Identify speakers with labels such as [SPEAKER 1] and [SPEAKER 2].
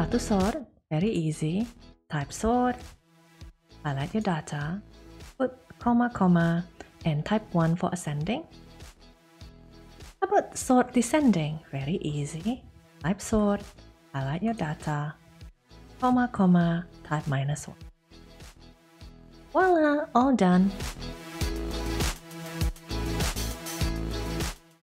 [SPEAKER 1] How to sort? Very easy. Type sort, highlight your data, put comma comma, and type 1 for ascending. How about sort descending? Very easy. Type sort, highlight your data, comma comma, type minus 1. Voila, all done.